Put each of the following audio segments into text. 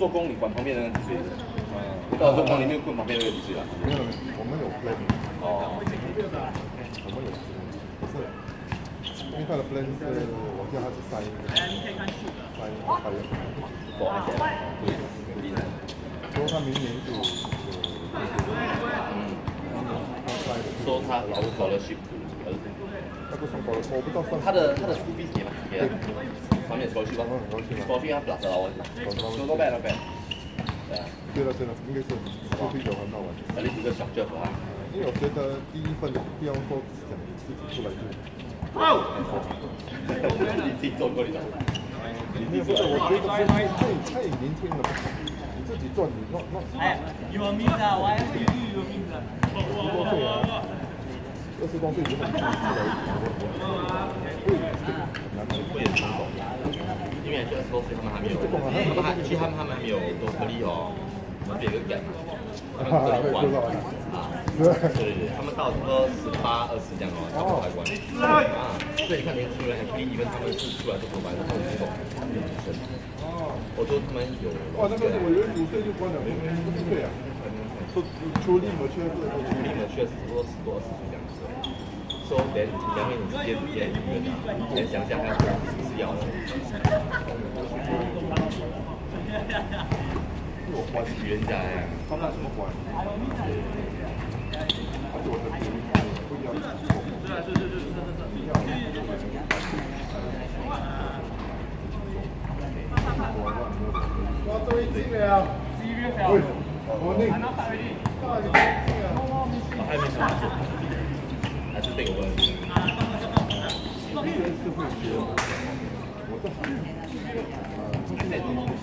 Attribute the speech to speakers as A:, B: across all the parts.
A: 做工，你管旁边的人几岁？嗯，到时候往里面混旁边那个几岁啊？
B: 没有，我们有 plan。
A: 哦。
B: 我们有，不是，因为他的 plan 是，我叫他去塞，塞开源。
A: 哇，对，厉害。
B: 说他明年就，
A: 嗯，说他老搞了辛苦。
B: 那个送过来，我不知道。
A: 他的他的 school fees 给吗？了。上面 scholarship 吧，scholarship 他 plus 了我。no bad no bad。对
B: 了对了，应该是有很好玩。
A: 那你是个小 job 啊？
B: 因为我觉得第一份不要说想自己出来做。
A: 哦。你自己做过你的。
B: 你不是，我觉得太太太年轻了，你自己做你弄弄。
C: 哎，有名的，我还是有名的。
B: 十多岁啊。二十多岁就很出来，
A: 难度会很高，因为二十多岁他们还没有，他们还其实他们他们还没有多颗粒哦，我们有一个感嘛，他们可以关啊，对对对，他们到差不多十八二十这样哦，才会关啊，所以你看年轻人还可以，因为他们是出来做头发的，他们这种很深，哦，我说他们有，
B: 哇，那个我以为五岁就关了，没没不对啊，出出力嘛，确实，
A: 出力嘛，确实多十多二十岁这样。说连两面你直接直接一个的，连想想看是不是要的。我花是冤家呀，
B: 他那怎么管？而且我的比例不一样。是啊，是是是是是是。哇，终于进了！喂，我那，哇，你进了！
A: 我还。是这个问题。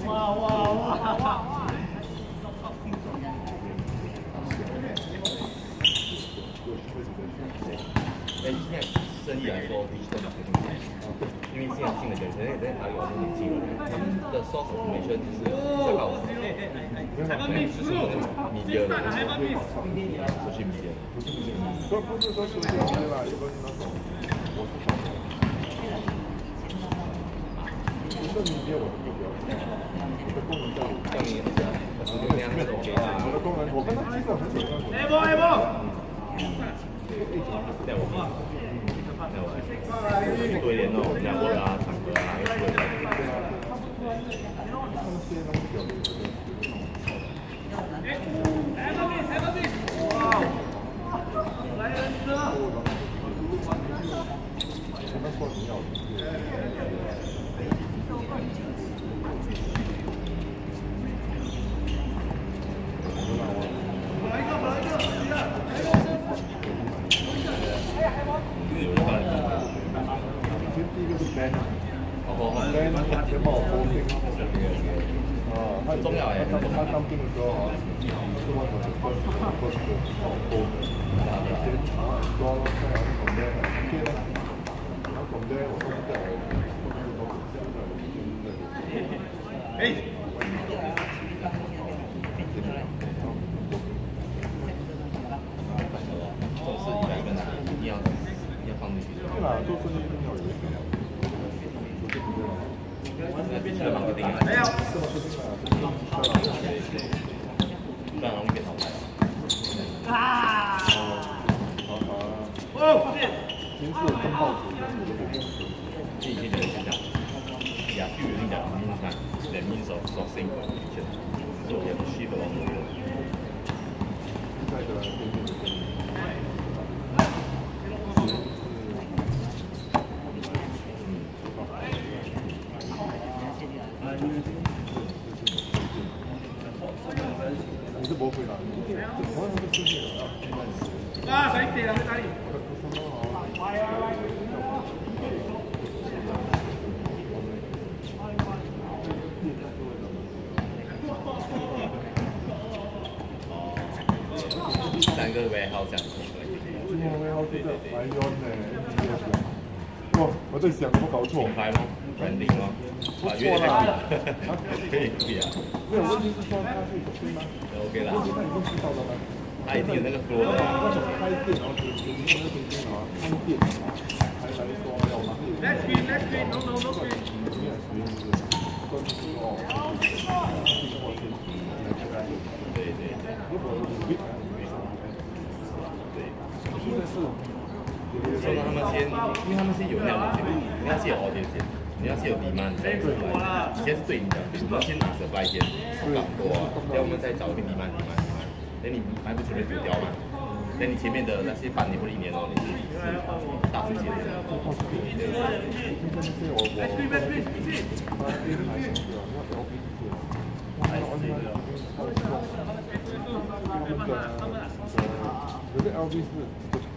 A: 哇哇哇哇！哎，现在生意来说，必须都要很快，因为现在新的人，人人还有很年轻人，他们的 source information 就是在告诉你，是什么米的，出去米的。
B: 说不是说手机对吧？有个那种，我是放的。不是你接我的目标，我的功能在我
A: 上面，我这样子 OK 啊。
B: 我的功能，我跟他其实很喜欢。
C: 哎不哎不。
A: 带我，带我，多一点那种两个啊、唱歌啊，有多一
C: 点。来高地，来高地，哇！来人车！
B: 现在现在，哎。
A: 总是一百个男，一定要一定要放进去。
B: 对啦，做生意一定要有一个，有这个。
A: 那必须要绑个钉啊！
C: 没有，
B: 这么吃啊？
A: 不然容易被淘汰。
C: 啊！
B: 好好。
C: 哦，谢谢。
B: 平时登报纸，
A: 这以前就是这样。Using that meantime, that means of sourcing information. So we have to shift along the road.
B: 现在的对面的。你是不会啦，我那个是那个
C: 啊，在哪里？在哪里？
A: 第三个 warehouse 这样。
B: 第三个 warehouse 是在 Ion 呢，哇，我在想，我搞错。
A: 品牌吗？肯定吗？
B: 不错啦，
A: 可以可以啊。
B: 没有问题是说他会对吗
A: ？OK 啦。
B: 他已经知道了吗？
A: 他已经有那个 flow 了。
B: 那种开店然后就就那个天天啊，开店啊，还来说要嘛。
C: Let's go, let's go, no no no.
B: 里面属于是跟哦，
A: 先，因为他们是有那样的，你要是有 audio 先你要是有 demand，你才有 supply。你先是对你的，你要先拿 supply 先少港多，然后我们再找一个 demand demand demand，等你卖不出来就掉嘛。等你前面的那些半年或一年哦，你是是大出血的。
B: 有的 LV 是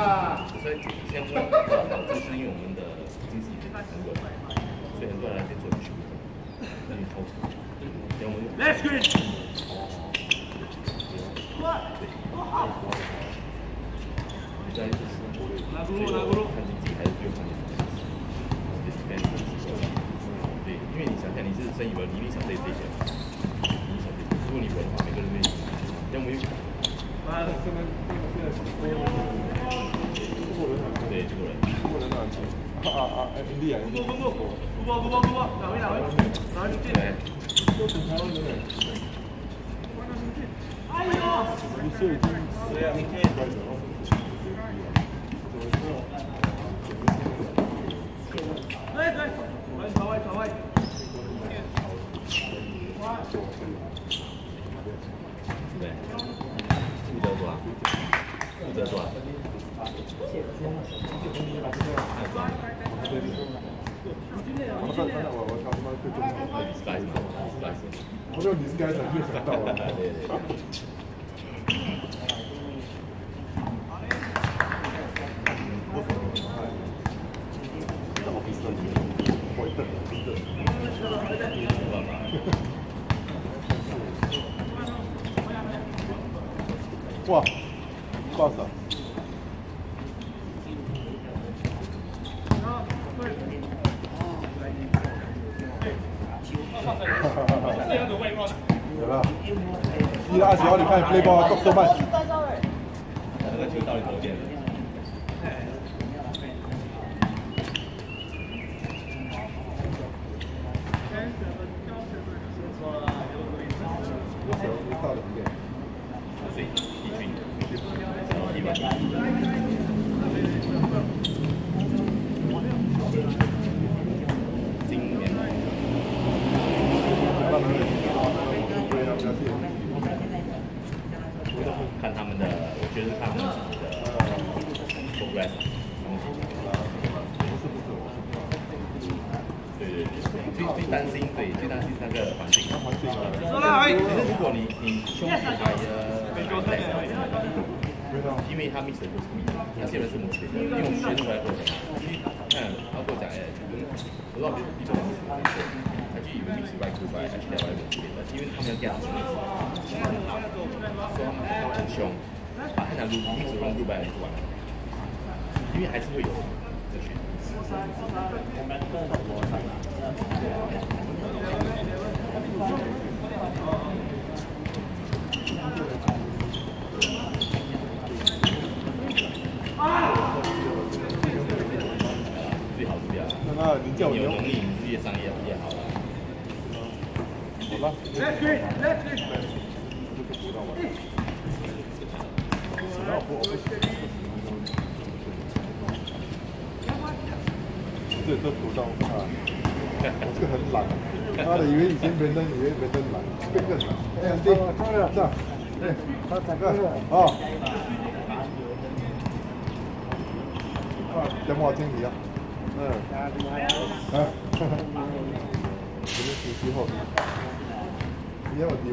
A: 所以先问一下，就是因为我们的经济很稳，所以很多人可以做一些那些投资。然后我们
C: Let's go。
A: 哦。对。再就是最后看经济还是最看经济，就是看经济。对，因为你想想，你是生意人，你一定想这些，如果你稳的话，每个人愿意。要么又。
B: 啊啊！厉害！
C: 不不，
B: 对。你
A: 在做？
B: 我，我，我，我打什最？中，
A: 打一中。
B: 我
A: 这个
B: 比赛上。我打一中，打一中。打我比赛上，
A: 我一中，一中。报走。
B: 有了，一
A: 二十号你看。就是他我们自己的 progress。最最担心，对，最担心是那个环境。那环如果你你胸怀呃，因为他 miss 不是你，他现是母亲，因为我学生回来跟我讲，嗯，他跟我讲哎，我老觉得一是什么，他就以为 miss right to 个是别的，因为他们要给他钱，所以他们。把太难撸一直撸撸白撸完，因为还是会有。最好是这样。
B: 那那你叫我
A: 用力，你自己商业也好。
B: 好吧。
C: ，left，left.
B: 这这土到啊，我这个很懒，妈的，以为以前别人以为别人懒，变更懒。哎，对，这，对，他两个，哦，啊，讲话听你啊，嗯，啊，哈哈，这边主席后，你有问题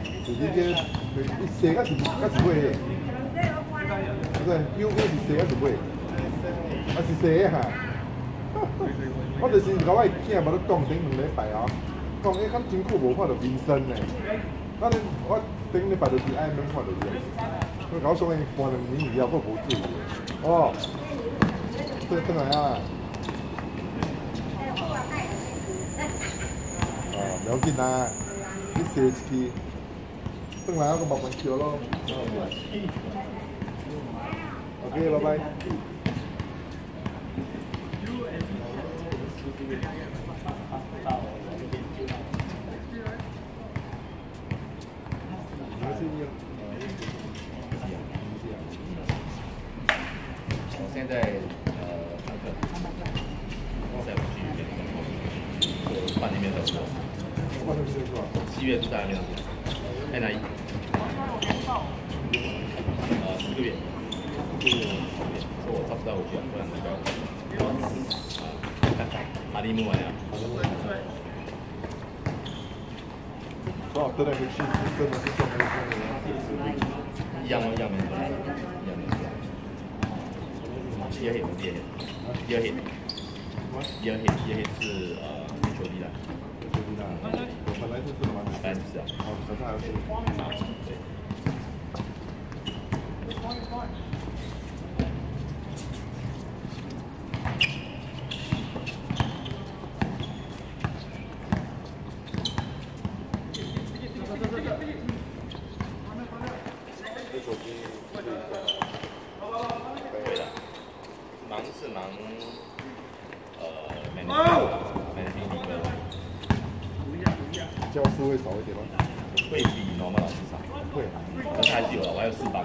B: 道？就是个，伊生啊是啊是，不是，U V 是生啊是尾，啊是生的哈。我就是甲我囝无咧讲顶两礼拜啊，讲诶，敢真久无看到冰山呢。那恁我顶礼拜就是爱门看到伊，我甲我讲诶，半两年以后我无注意。哦，这转来啊。哦，了解啦，你射一支，转来我个慢慢叫咯。OK，拜拜。
A: 现在呃上课，在我去别的工作，就换那边的工作，
B: 换那边是吧？
A: 七月就在那边工作，在哪里？呃，四个月，所以我差不多回去啊，不然那个阿里木玩呀，
B: 哦，真的回去，真的。是做没错
A: 一样吗？一样没错，一样没错。第二黑，第二黑，第二黑，第二黑，第二黑是呃球力的，
B: 的。我本来就是蛮
A: 本来就是啊。
B: 哦，可是还是
A: 对。
B: 这手机可以
A: 对的，忙是忙，呃，managing managing 的，
B: 教书会少一点吗？
A: 会比 normal 老师少，
B: 会。
A: 还有的，我还有四班。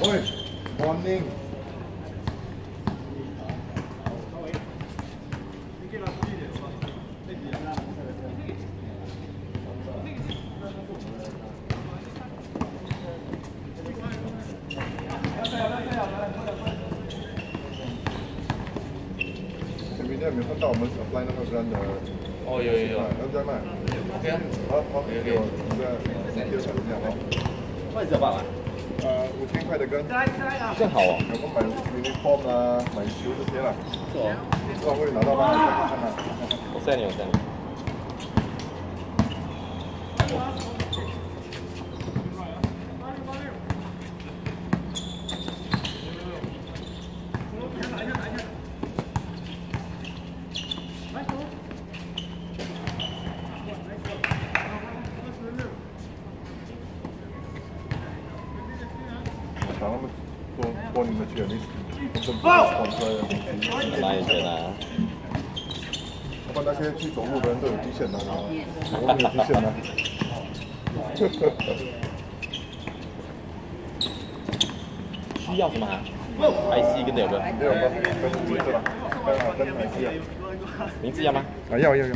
B: 喂，morning。明天有没到我们 apply 那个 grant 的？
A: 哦，有有有
B: 要不要卖
A: ？，OK 啊，
B: 好好，给我一下哈。
A: 那你只要八万，
B: 呃，五千块的跟，
A: 这样好哦，
B: 有没有买 uniform 啊，买球这些啦？
A: 是哦，
B: 不知道会拿到吗？看看看。
A: 我塞你，我塞你。
B: 打那的去，你你真不管出来
A: 啊？
B: 那些去走路的人都有极限的啊，我没有极限的。
A: 需要什么啊？IC 跟的有没有？
B: 没有吧？跟名字了，跟跟名字啊。
A: 名字要吗？
B: 啊，要要要。